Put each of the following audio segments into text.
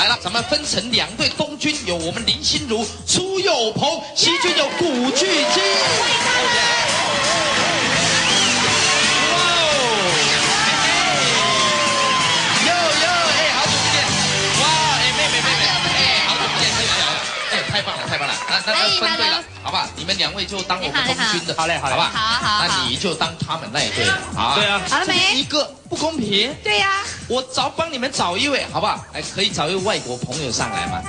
来了，咱们分成两队，东军有我们林心如、苏有朋，西军有古巨基。太棒了，太棒了！那那那分队了，好不好？你们两位就当我们东军的，好嘞，好嘞，好吧？好好好那你就当他们那一队了，好对啊，好一？个不公平。对呀，我找帮你们找一位，好不好？哎，可以找一位外国朋友上来吗？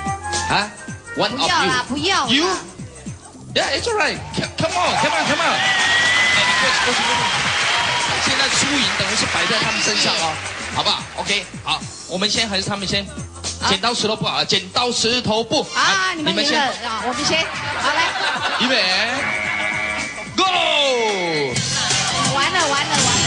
啊，One 不 of 要啦，you。不要 You 啦。Yeah, it's alright. Come on, come on, come on. 哎，你过去，过去，过去。现在输赢等于是摆在他们身上哦，好不好？OK，好，我们先还是他们先？剪刀石头布啊，剪刀石头布。啊，你们赢了啊，我们先，好来，预备，Go！完了完了完了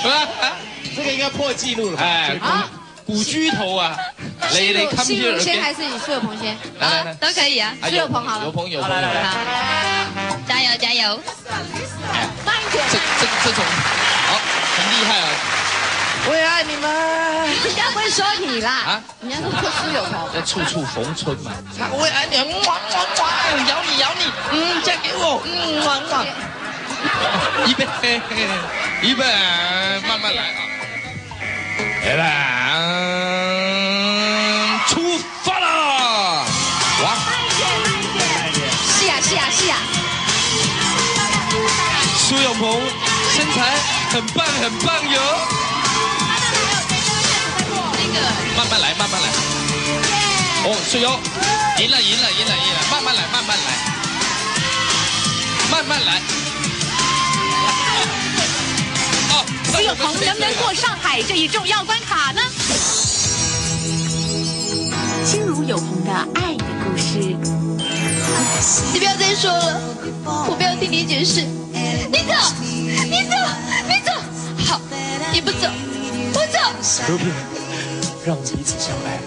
这个应该破纪录了吧？哎，啊！古巨头啊，雷雷看不心见耳边。如先还是苏有朋先？来来来，都可以啊，哎苏有朋好了有，朋有朋友。来来来好，加油加油，哎慢一点这，这这种，好，很厉害啊！我也爱你们。人家不会说你啦啊，人家说苏有朋，要处处逢春嘛。我也爱你，哇哇哇，咬你咬你，嗯，嫁给我，嗯，哇哇。预备，预备，慢慢来啊！来吧，很棒很棒哟。慢慢来，慢慢来。哦，是哟，赢了，赢了，赢了，赢了，慢慢来，慢慢来，慢慢来。哦，苏有朋能不能过上海这一重要关卡呢？心如有朋的爱的故事。你不要再说了，我不要听你解释，你走，你走，你走，好，你不走，不走。如萍，让我们彼此相爱，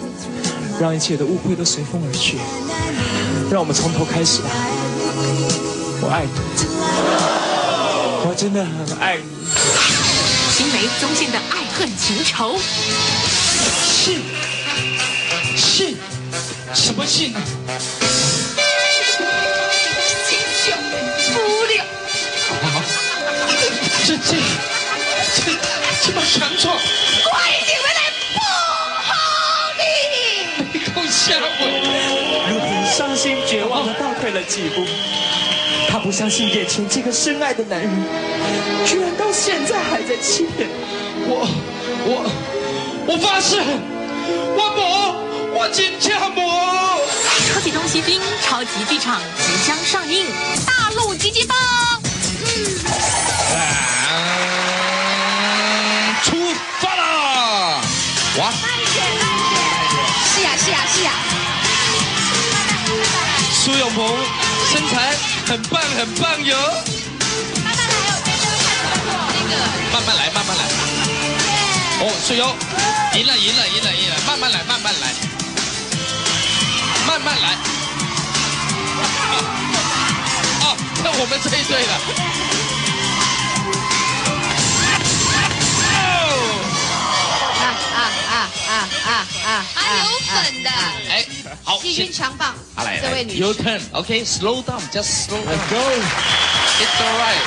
让一切的误会都随风而去，让我们从头开始吧。我爱你，我真的很爱你。青梅宗信的爱恨情仇，信，信，什么信？心胸不了。这这这这么强壮，我已经回来不好你。你够吓我！如萍伤心绝望的倒退了几步，她不相信眼前这个深爱的男人，居然到现在还在欺骗。我我我发誓，我冇，我真正冇。超级东西兵超级剧场即将上映，大陆集结吧！嗯，出发了！哇，慢一点，慢一点是呀是呀是呀，苏有朋身材很棒很棒哟。慢慢来，慢慢来。哦，苏有，赢了，赢了，赢了，赢了，慢慢来，慢慢来，慢慢来。哦，那我们这一队了。啊啊啊啊！还有粉的哎，好，细菌强棒，好来这位女，Your，turn，OK，slow down，just slow down。Go，It's alright.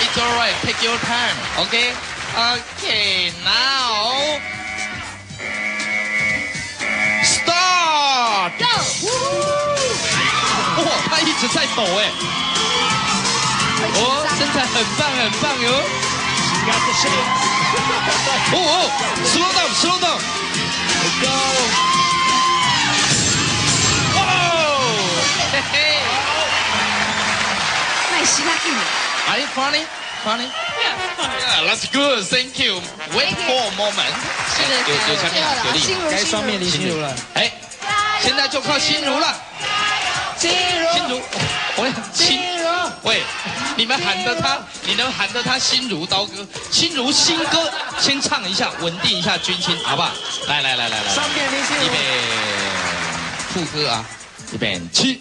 It's alright. Take your time，OK，OK，now，start，go，哇，他一直在抖哎。哦，身材很棒很棒哟。哦哦，slow down, slow down. Go. 哇哦，嘿嘿。麦希拉给你，Are you funny? Funny? Yeah, that's good. Thank you. Wait for a moment. 是的，有有下面最后了，有力。心如该双面林心如了。哎，现在就靠心如了。心如心如，我要心如，喂，你们喊着他，你能喊着他心如刀割，心如新歌，先唱一下，稳定一下军心，好不好？来来来来来，双面林心预备如，副歌啊，预备起。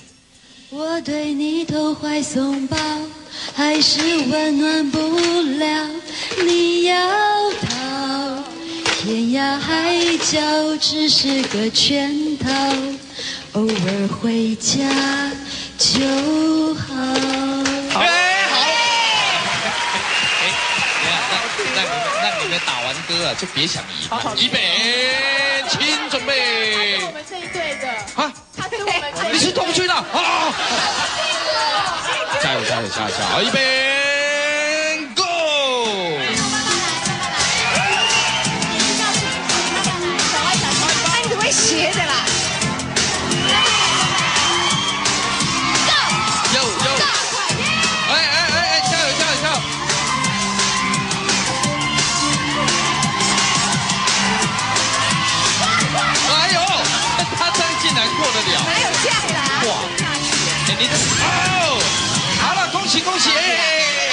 我对你投怀送抱，还是温暖不了。你要逃，天涯海角只是个圈套，偶尔回家就好。哎，好。哎，等一下，让让你们让你们打完歌啊，就别想赢好。预备，请准备。我们这一队的，啊，他是我们你是同区的啊！加油加油加油加油！预备哦，好了，恭喜恭喜！哎，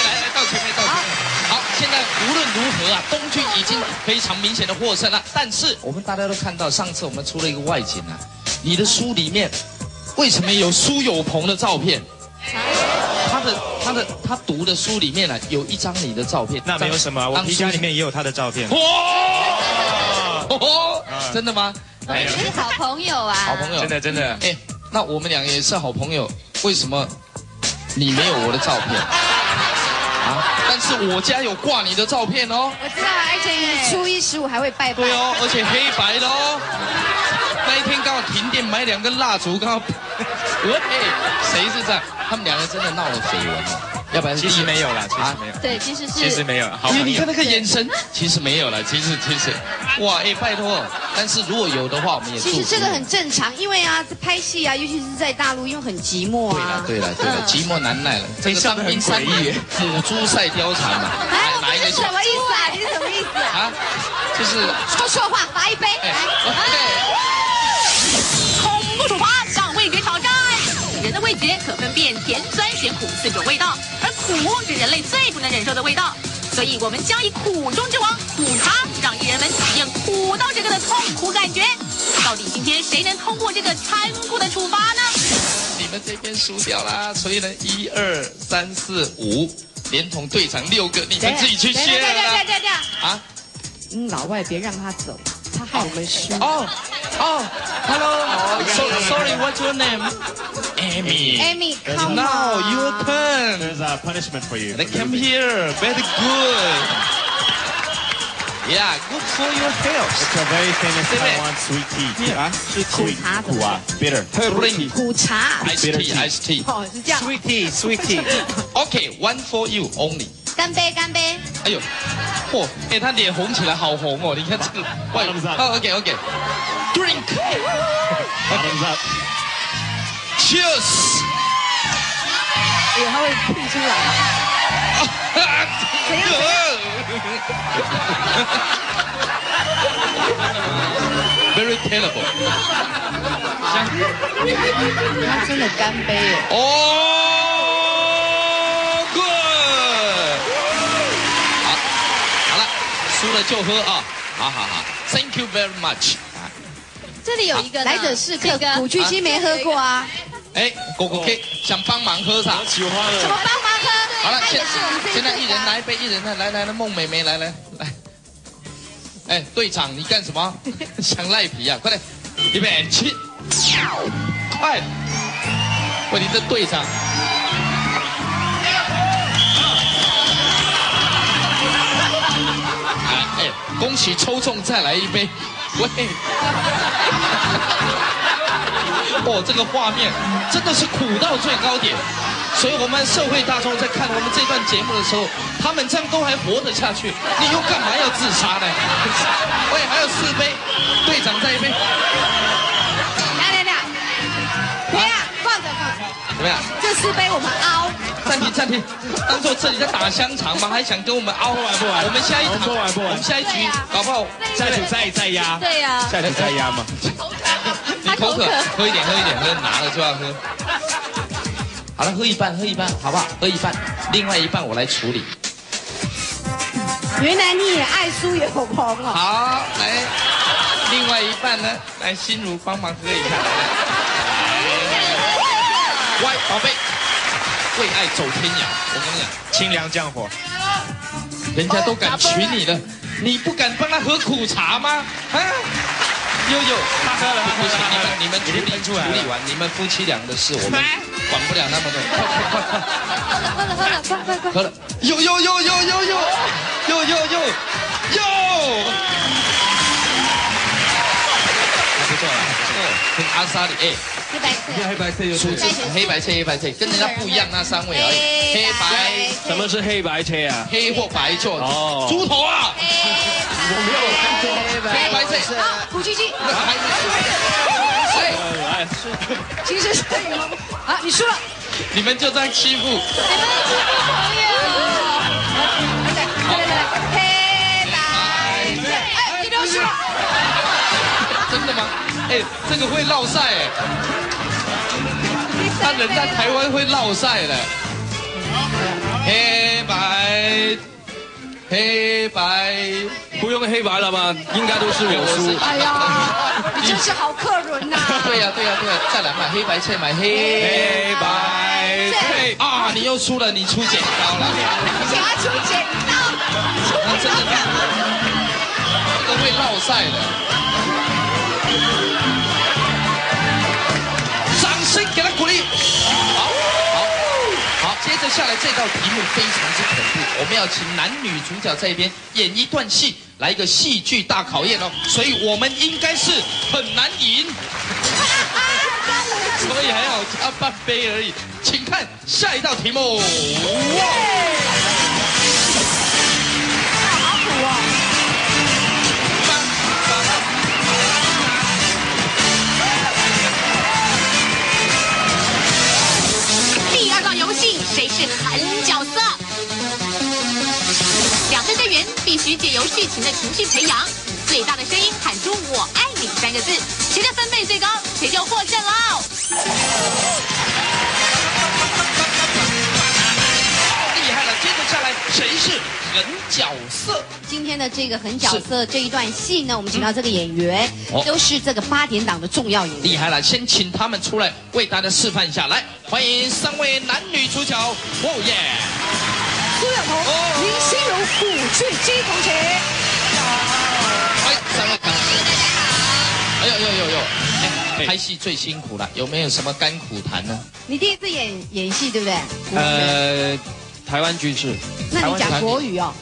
来来到前面到前面。好，现在无论如何啊，东军已经非常明显的获胜了。但是我们大家都看到，上次我们出了一个外景啊，你的书里面为什么有苏有朋的照片？他的他的他读的书里面呢、有一张你的照片。那没有什么，我当皮夹里面也有他的照片。哇，哦，真的吗？没有，是好朋友啊，好朋友，真的真的，哎，那我们两个也是好朋友，为什么你没有我的照片？啊？但是我家有挂你的照片哦。我知道，而且你初一十五还会拜拜。对哦，而且黑白的哦。那一天刚好停电，买两根蜡烛，刚好。喂，谁是这样？他们两个真的闹了绯闻哦。要不然其实没有了，其实啊没有，对，其实是其实没有，好因为你看。那个眼神，其实没有了，其实其实，哇，哎，拜托，但是如果有的话，我们也其实这个很正常，因为啊，拍戏啊，尤其是在大陆，因为很寂寞啊对了啊。对了对了，嗯寂寞难耐了。这个笑得很当兵三诡异，母猪赛貂蝉嘛，哎，我哪一个不是什么意思啊？你是什么意思啊？啊？就是说错话，罚一杯。哎，来，恐怖处罚向味觉挑战。人的味觉可分辨甜、酸、咸、苦四种味道，而苦是人类最不能忍受的味道，所以我们将以苦中之王苦茶，让艺人们体验苦到这个的痛苦感觉。到底今天谁能通过这个残酷的处罚呢？你们这边输掉啦，所以呢，一二三四五，连同队长六个，你们自己去等一削下等一下啦等一下啊！嗯，老外别让他走，他害我们输。哦 哦，Hello，so sorry，what's your name？Amy。 Amy, come Now on. your turn. There's a punishment for you. They come here. Very good. Yeah, good for your health. It's a very famous 对不对 Taiwan sweet tea 啊，是苦茶苦啊，bitter。 Drink 苦茶。 iced Bitter tea, tea. iced tea. 哦，是这样。 Sweet tea, sweet tea。 Okay, one for you only. 干杯，干杯。哎呦，嚯，哎，他脸红起来好红哦！你看这个，外 Bottoms up 哦，OK OK。 Drink. Bottoms up。 Cheers. 哎呦，他会吐出来。怎样怎样 Very terrible. 他真的干杯耶。哦，good。好，好了，输了就喝啊！好好好，Thank you very much。 这里有一个呢来者是客这，个古巨基没喝过啊。哎，果果 K 想帮忙喝茶。喜欢什么。帮忙喝？好了，现他也是我们这现在一人拿一杯，一人来来来来，孟美美来来来。哎，队长，你干什么？想赖皮啊！快点，预备起，快！喂，你这队长。哎哎，恭喜抽中，再来一杯。喂，哦，这个画面真的是苦到最高点，所以我们社会大众在看我们这段节目的时候，他们这样都还活得下去，你又干嘛要自杀呢？喂，还有四杯，队长再一杯，怎么样？这是被我们凹。暂停暂停，当做这里在打香肠吗？还想跟我们凹？不玩不玩我们下一场，不玩不玩我们下一局啊搞不好下一局再再压，对呀，下一局再压嘛。你口渴，喝一点，喝一点，喝拿了就要喝。好了，喝一半，喝一半，好不好？喝一半，另外一半我来处理。原来你也爱苏有朋哦。好，来，另外一半呢，来心如帮忙喝一下。乖，宝贝，为爱走天涯。我跟你讲，清凉降火。人家都敢娶你了，你不敢帮他喝苦茶吗？啊？悠悠，他喝了，他喝了，不行，他喝了你们你们处理出来处理完，你们夫妻俩的事，我们管不了那么多。快快快快！喝了喝了，快快快！喝了，有有有有有有有有有有，还不错啦，还不错。跟阿莎里，哎，黑白色，黑白色又数字黑白车黑白车，跟人家不一样，那三位而已，黑白什么是黑白车啊？黑或白错。哦。猪头啊，我没有看错。黑白车，好，古巨基，那还是哎，其实是羽毛。好，你输了。你们就这样欺负，你们欺负朋友。来来来，黑白色。哎，你都输了。真的吗？哎，这个会落赛。哎，他人在台湾会落晒的，黑白黑白。不用黑白了吧？应该都是我输。哎呀，你真是好客人呐。对呀、对呀、对呀、再来买黑白切，买黑黑白配啊！你又输了，你出剪刀了，想要出剪刀。那真的这个会落晒的。这道题目非常之恐怖，我们要请男女主角在一边演一段戏，来一个戏剧大考验哦，所以我们应该是很难赢。所以还好加半杯而已，请看下一道题目。必须借由剧情的情绪培养，以最大的声音喊出“我爱你”三个字，谁的分贝最高，谁就获胜喽！厉害了，接着下来谁是狠角色？今天的这个狠角色这一段戏呢，我们请到这个演员哦，都是这个八点档的重要演员。厉害了，先请他们出来为大家示范一下，来，欢迎三位男女主角，哦耶！苏有朋、哦林心如、古巨基同学。欢迎三位大家好。哎呦呦呦呦！哎，拍戏最辛苦了，有没有什么甘苦谈呢？你第一次演演戏对不对？呃，台湾剧是，那你讲国语哦。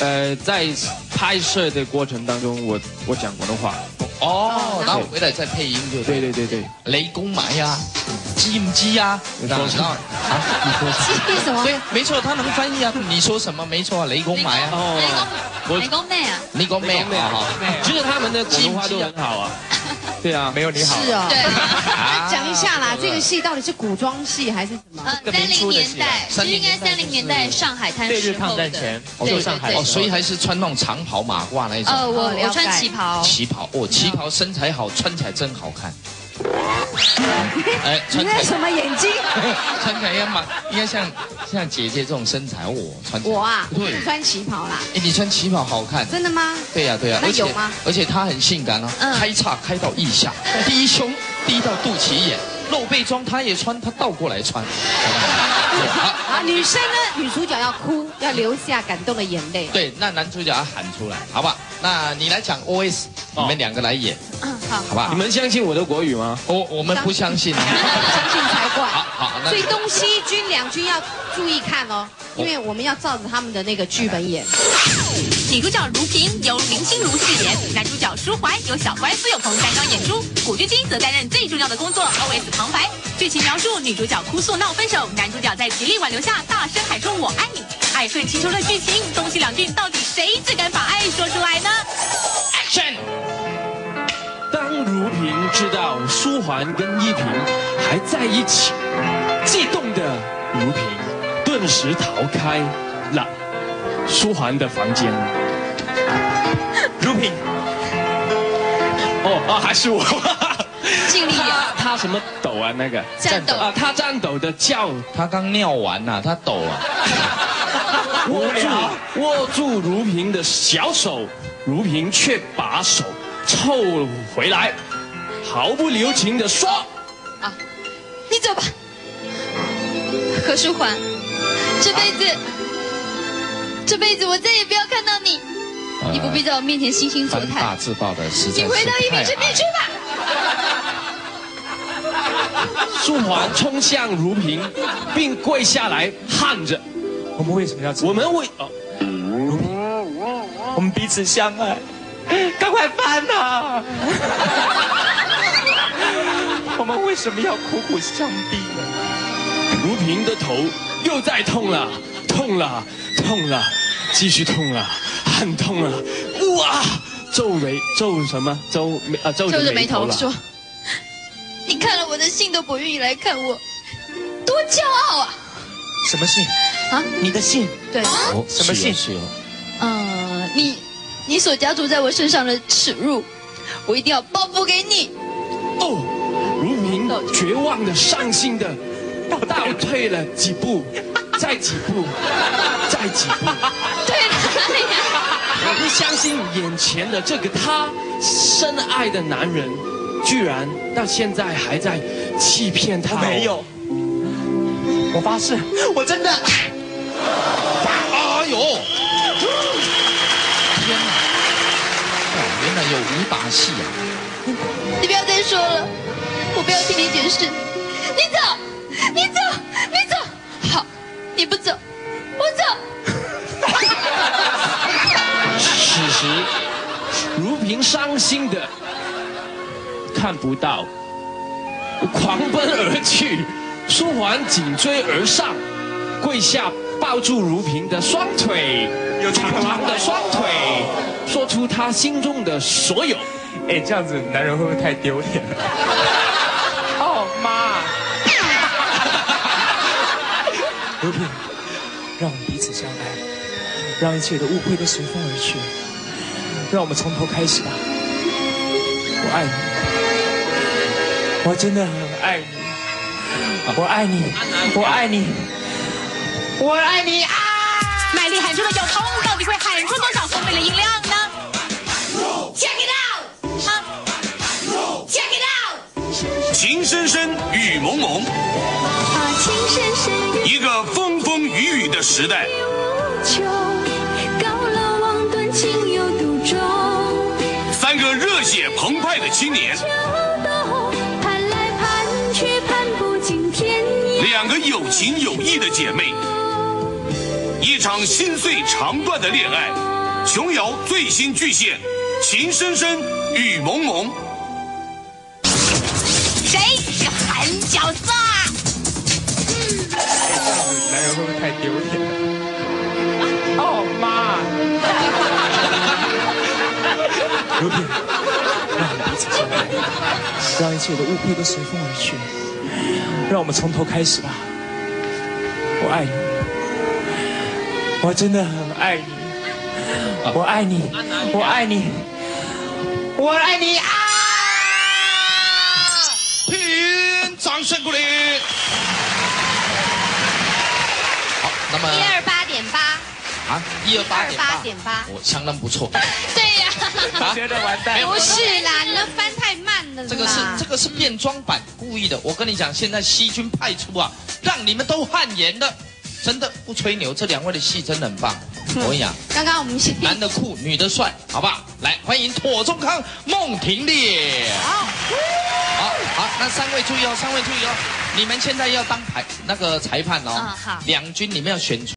呃，在拍摄的过程当中，我我讲广东话。哦，然后回来再配音就对对。对对对，雷公埋呀，知唔知呀？然后你说什么啊，是什么？对，没错，他能翻译啊。你说什么？没错啊，雷公埋啊，哦雷公妹啊，雷公妹啊，好好。其实他们的广东话都很好啊。对啊，没有你好。是哦。对，啊讲一下啦，这个戏到底是古装戏还是什么？呃，三零年代，其实应该三零年代上海滩时候的，对对对哦，所以还是穿那种长袍马褂那一种。呃，我哦我穿旗袍，旗袍哦，旗袍身材好，穿起来真好看。哎，穿什么眼睛？穿起来应该蛮应该像像姐姐这种身材我，穿我啊，我对是，穿旗袍啦。哎，你穿旗袍好看。真的吗？对呀、对呀、而且那有吗而且她很性感哦，嗯开叉开到腋下，低胸低到肚脐眼，露背装她也穿，她倒过来穿。好，啊，女生呢，女主角要哭，要流下感动的眼泪。对，那男主角要喊出来，好不好？那你来讲 OS，你们两个来演，嗯，好，好不好你？们相信我的国语吗？我我们不相信啊。相信才怪。好好，那所以东西军两军要注意看哦，因为我们要照着他们的那个剧本演。女主角如萍由林心如饰演，男主角舒怀由小乖苏有朋担纲演出，古巨基则担任最重要的工作 OS 旁白。剧情描述女主角哭诉闹分手，男主角在极力挽留下大声喊出“我爱你”，爱恨情仇的剧情，东西两军到底谁最敢把爱说出来呢？Action！当如萍知道舒桓跟依萍还在一起，激动的如萍顿时逃开了舒桓的房间。如萍，哦啊，还是我。尽力他他什么抖啊？那个战斗啊，他颤抖的叫他刚尿完呐、他抖啊。握住握住如萍的小手，如萍却把手凑回来，毫不留情地说啊你走吧，何书桓，这辈子，这辈子我再也不要看到你。你不必在我面前惺惺作态大态，自爆的实在是你回到一太鸣身边去吧。舒桓冲向如萍，并跪下来喊着我们为什么要：“这样？我们为哦，我们彼此相爱，赶快翻呐！我们为什么要苦苦相逼呢？如萍的头又在痛了，痛了，痛了，继续痛了，很痛了，哇！皱眉皱什么？皱眉啊，皱皱着着眉头了。眉头说：“你看了我的信都不愿意来看我，多骄傲啊！什么信？啊，你的信？对，哦，什么信是哦，呃，你你所加注在我身上的耻辱，我一定要报复给你。哦，如萍绝望的、伤心的，倒退了几步，再几步，再几步。对哪里呀？我不相信眼前的这个他深爱的男人，居然到现在还在欺骗他。没有，我发誓，我真的。哎呦，天哪！哦，原来有武打戏啊！你不要再说了，我不要听你解释。你走，你走，你走。好，你不走，我走。此时，如萍伤心的看不到，狂奔而去，舒缓紧追而上，跪下抱住如萍的双腿，有这长长的双腿，说出他心中的所有。哎，这样子男人会不会太丢脸了？哦妈！如萍，让我们彼此相爱，让一切的误会都随风而去，让我们从头开始吧。我爱你，我真的很爱你，我爱你，我爱你，我爱你啊！卖力喊出的有风，到底会喊出多少丰沛的音量呢？Check it out！啊，Check it out！情深深雨蒙蒙，啊，情深深一个风风雨雨的时代。无穷，高楼望断，情有独钟。三个热血澎湃的青年，盼来盼去，盼不尽天涯。两个有情有义的姐妹，一场心碎肠断的恋爱。琼瑶最新巨献《情深深雨蒙蒙》。谁是狠角色啊？男人会不会太丢脸了？哦妈！如萍，让我们彼此相爱，让一切的误会都随风而去，让我们从头开始吧。我爱你，我真的很爱你，我爱你，我爱你，我爱你啊！拼，掌声鼓励。好，那么一二八点八，啊，一二八点八点八，我相当不错。对呀、觉得完蛋没有不是啦，你们翻太慢了啦。这个是这个是变装版，故意的。我跟你讲，现在西军派出啊，让你们都汗颜的，真的不吹牛。这两位的戏真的很棒，我跟你讲，刚刚我们先男的酷，女的帅，好不好？来，欢迎妥中康、孟婷丽。好，好，好，那三位注意哦，三位注意哦，你们现在要当裁那个裁判哦。嗯好两军你们要选出。